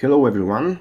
Hello everyone.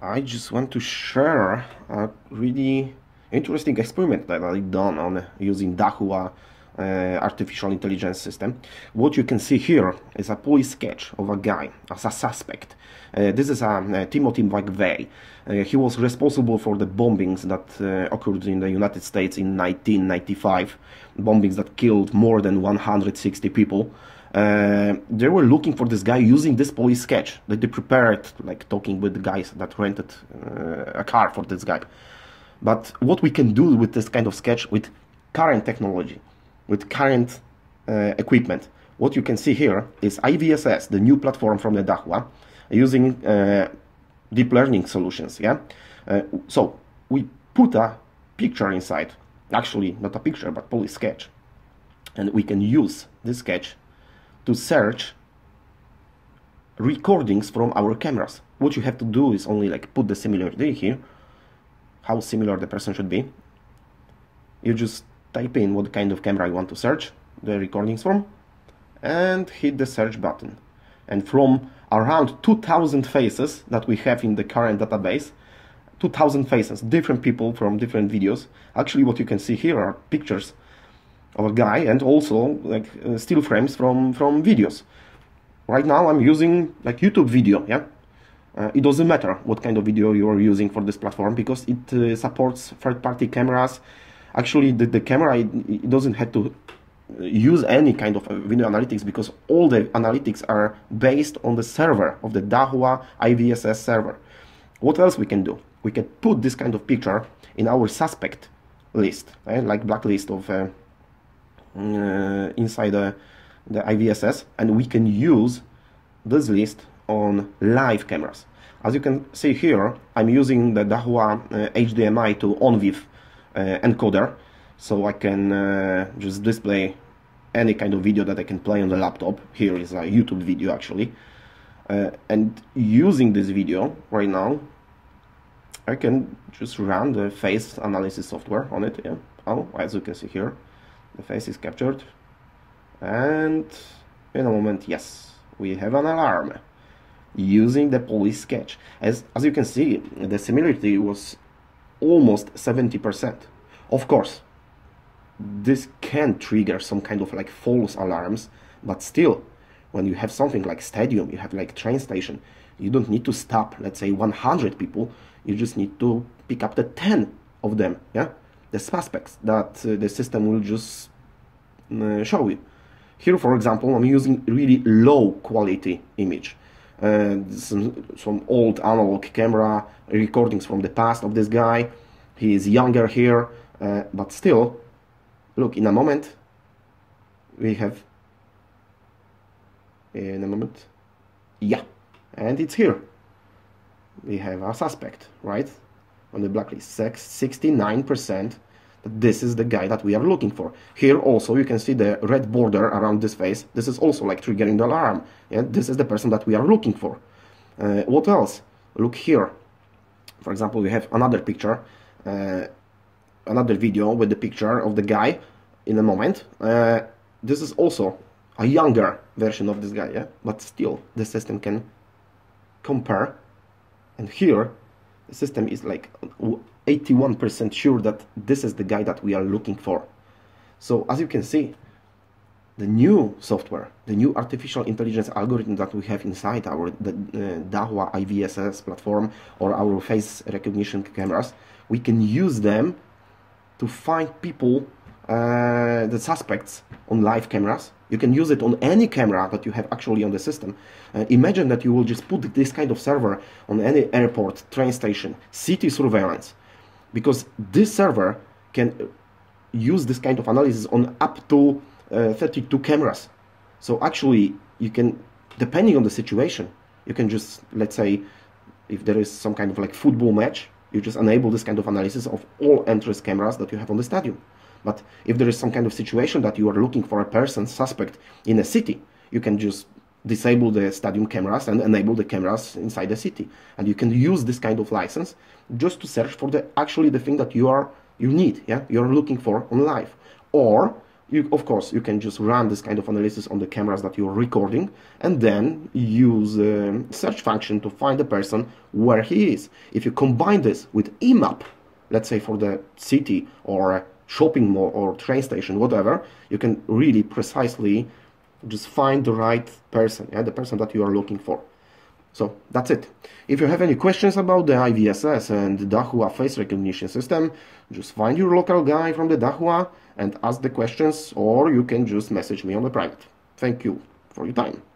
I just want to share a really interesting experiment that I've done on using Dahua uh, artificial intelligence system. What you can see here is a police sketch of a guy as a suspect. Uh, this is a, uh, Timothy McVeigh. Uh, he was responsible for the bombings that uh, occurred in the United States in 1995, bombings that killed more than 160 people. Uh, they were looking for this guy using this police sketch that they prepared, like talking with the guys that rented uh, a car for this guy. But what we can do with this kind of sketch with current technology, with current uh, equipment, what you can see here is IVSS, the new platform from the Dahua, using uh, deep learning solutions. Yeah, uh, so we put a picture inside, actually not a picture, but police sketch, and we can use this sketch to search recordings from our cameras. What you have to do is only like put the similarity here, how similar the person should be. You just type in what kind of camera you want to search the recordings from and hit the search button. And from around 2000 faces that we have in the current database, 2000 faces, different people from different videos. Actually, what you can see here are pictures of a guy and also like uh, still frames from from videos. Right now i'm using like youtube video yeah? Uh, it doesn't matter what kind of video you are using for this platform because it uh, supports third-party cameras. Actually the, the camera it, it, doesn't have to use any kind of uh, video analytics because all the analytics are based on the server of the Dahua IVSS server. What else we can do? We can put this kind of picture in our suspect list eh? like blacklist of uh, uh, inside the, the IVSS and we can use this list on live cameras. As you can see here, I'm using the Dahua uh, HDMI to ONVIF uh, encoder, so I can uh, just display any kind of video that I can play on the laptop. Here is a YouTube video actually. Uh, and using this video right now, I can just run the face analysis software on it. Yeah. Oh, as you can see here, the face is captured. And in a moment yes we have an alarm using the police sketch. As as you can see the similarity was almost 70% of course this can trigger some kind of like false alarms but still when you have something like stadium you have like train station you don't need to stop let's say 100 people. You just need to pick up the 10 of them yeah the suspects that uh, the system will just uh, show you. Here, for example, I'm using really low quality image. Uh, some, some old analog camera recordings from the past of this guy. He is younger here, uh, but still, look, in a moment, we have, in a moment, yeah, and it's here. We have our suspect, right? On the blacklist. 69% that this is the guy that we are looking for. Here also you can see the red border around this face. This is also like triggering the alarm. Yeah, this is the person that we are looking for. Uh, what else? Look here. For example, we have another picture, uh, another video with the picture of the guy in a moment. Uh, this is also a younger version of this guy, yeah? But still, the system can compare. And here system is like 81% sure that this is the guy that we are looking for. So as you can see, the new software, the new artificial intelligence algorithm that we have inside our the, uh, Dahua IVSS platform or our face recognition cameras, we can use them to find people uh, the suspects on live cameras. You can use it on any camera that you have actually on the system. Uh, imagine that you will just put this kind of server on any airport, train station, city surveillance, because this server can use this kind of analysis on up to uh, 32 cameras. So actually, you can, depending on the situation, you can just, let's say, if there is some kind of like football match, you just enable this kind of analysis of all entrance cameras that you have on the stadium. But if there is some kind of situation that you are looking for a person suspect in a city, you can just disable the stadium cameras and enable the cameras inside the city. And you can use this kind of license just to search for the actually the thing that you are you need, yeah, you're looking for on live. Or you, of course, you can just run this kind of analysis on the cameras that you're recording and then use a search function to find the person where he is. If you combine this with EMAP, let's say for the city or shopping mall or train station, whatever, you can really precisely just find the right person, yeah, the person that you are looking for. So that's it. If you have any questions about the IVSS and Dahua face recognition system, just find your local guy from the Dahua and ask the questions or you can just message me on the private. Thank you for your time.